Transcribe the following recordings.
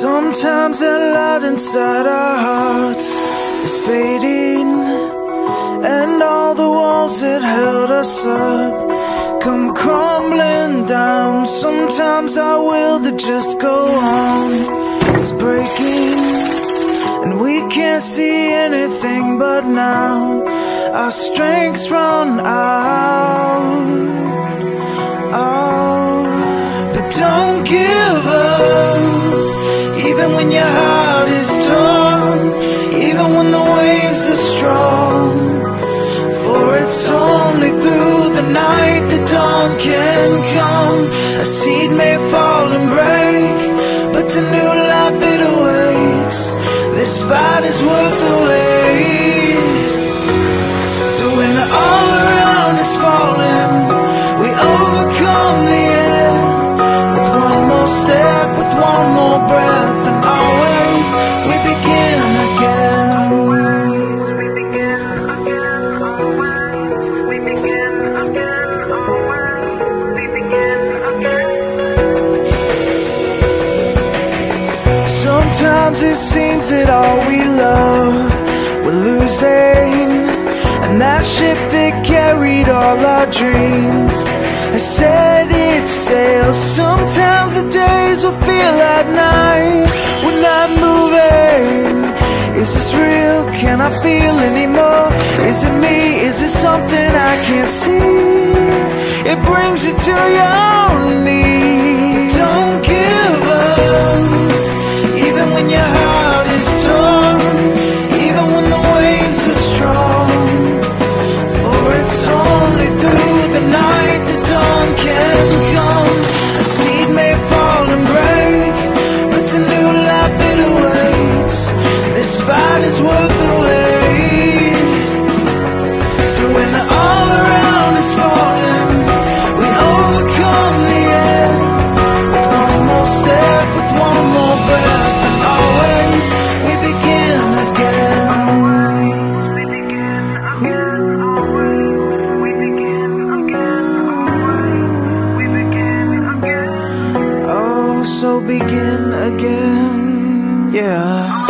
Sometimes the light inside our hearts is fading, and all the walls that held us up come crumbling down. Sometimes our will to just go on is breaking, and we can't see anything but now. Our strength's run out. When your heart is torn, even when the waves are strong. For it's only through the night the dawn can come. A seed may fall and break, but to new life it awaits. This fight is worth the wait. So when all around is falling, we overcome the end with one more step, with one more we're and that ship that carried all our dreams I set its sails. Sometimes the days will feel like night. We're not moving. Is this real? Can I feel anymore? Is it me? Is it something I can't see? It brings you to your knees. Don't give up. Even when your heart is torn, begin again, yeah.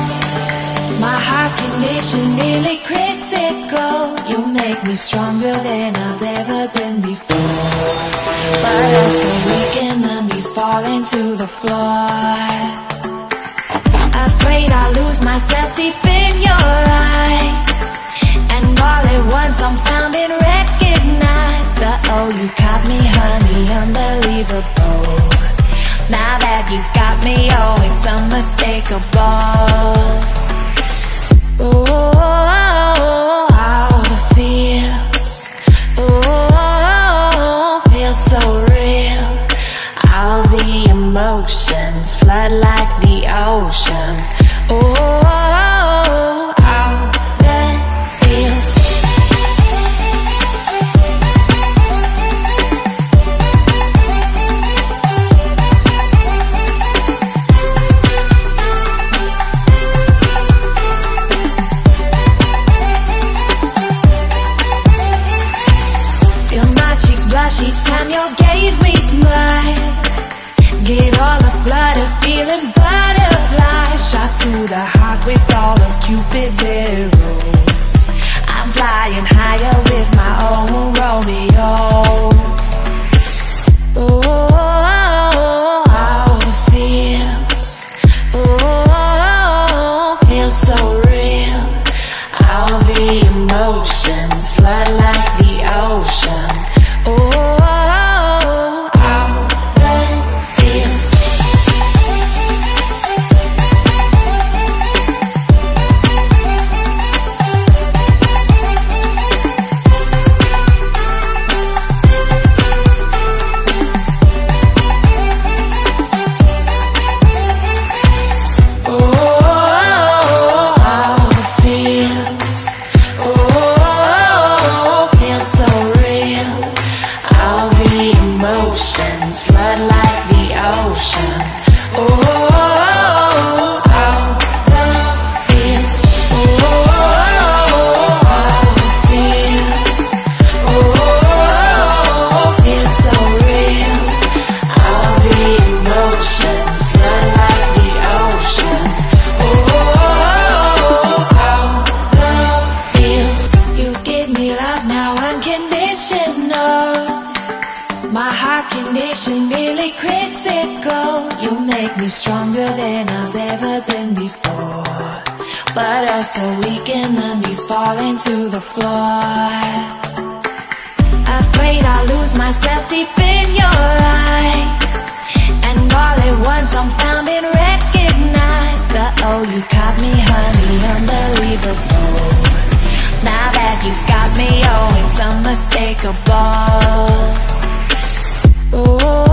Condition nearly critical. You make me stronger than I've ever been before. But also weak and the knees falling to the floor. Afraid I'll lose myself deep in your eyes. And all at once I'm found and recognized. Oh, you caught me, honey, unbelievable. Now that you got me, oh, it's unmistakable. Emotions flood like the ocean. feeling butterfly Shot to the heart with all of Cupid's arrows. I'm flying higher with my own Romeo. My heart condition nearly critical. You make me stronger than I've ever been before. But also weak and the knees falling to the floor. Afraid I'll lose myself deep in your unmistakable. Oh,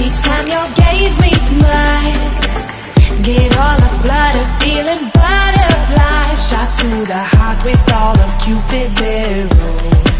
each time your gaze meets mine. Get all a flutter, feeling butterflies. Shot to the heart with all of Cupid's arrows.